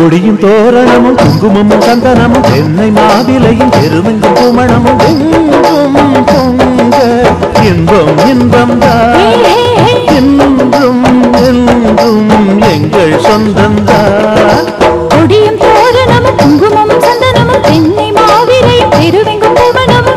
கொடியும் தோரணமும் குங்குமமும் சந்தனமும் தென்னை மாவிலையும் பெருமெங்கும் குமணமும் எங்கும் பொங்க. இன்பம் இன்பம் தான். என்றும் என்றும் எங்கள் சொந்தம்தான் கொடியும் தோரணமும் குங்குமமும் சந்தனமும் தென்னை மாவிலையும் பெருமெங்கும் குமணமும்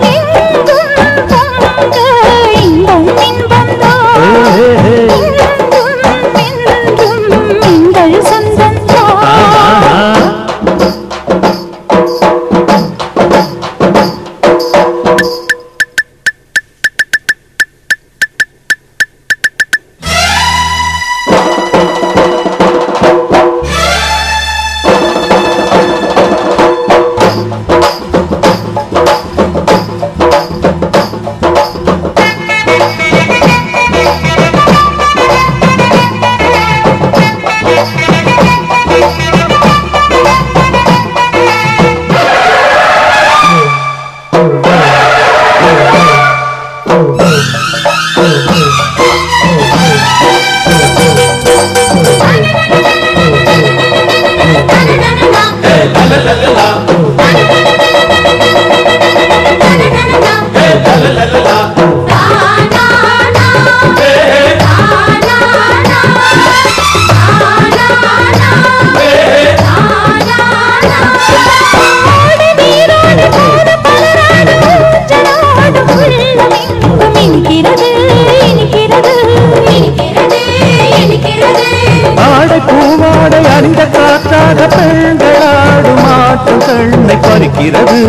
பெண்களாடும் ஆட்டம் கண்ணை பறிக்கிறது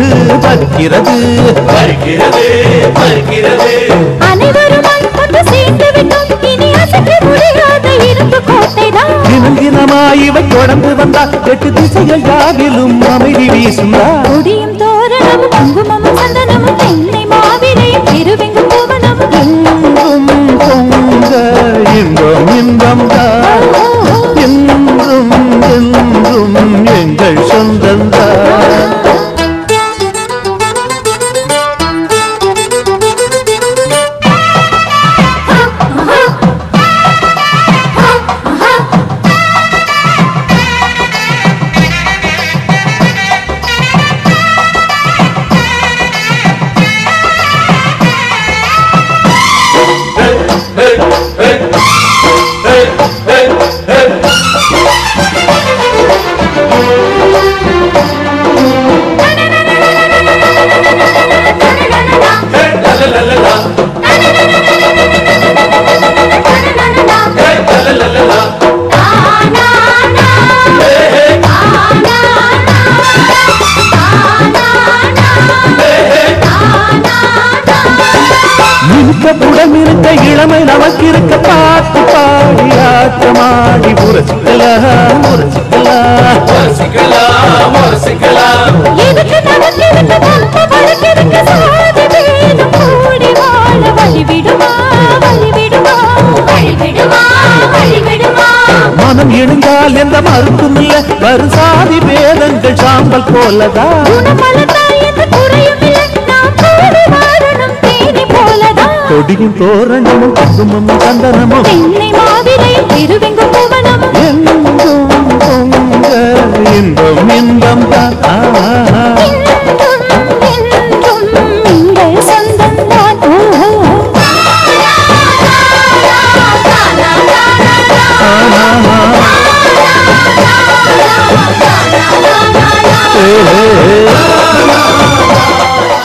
பறிக்கிறது பறிக்கிறது பறிக்கிறது அனைவரும் இவை தொடர்ந்து வந்தால் எட்டு திசைகள் யாவிலும் அமைதி வீசுந்தா கொடியும் தோரணமும் புடம் இருக்க இளமை நமக்கு இருக்க பாட்டு பாடி ஆட்டமாடி முரசிக்கலாம் முரசிக்கலாம் முரசிக்கலாம் முரசிக்கலாம் எதுக்கு நமக்கு எதுக்கு தப்பு வழக்கு எதுக்கு சாதி வேணும் கூடி வாழ வழி விடுமா வழி விடுமா வழி விடுமா வழி விடுமா மனம் எழுந்தால் எந்த மருந்தும் இல்ல. வரும் சாதி வேதங்கள் சாம்பல் போலதான். குணமளந்தால் எந்த குறையும் கொடியும் தோரணமும் குங்குமமும் சந்தனமும் இன்பம் இன்பம் தான். என்றும் என்றும் எங்கள்